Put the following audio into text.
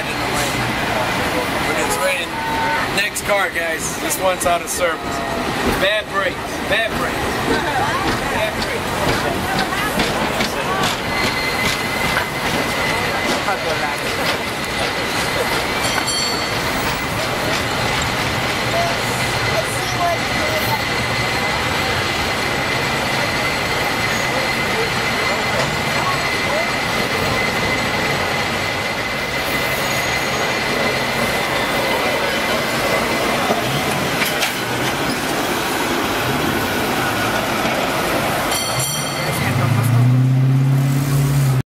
outside in the rain. But it's raining. Next car, guys. This one's out of service. Bad brakes. Bad brakes.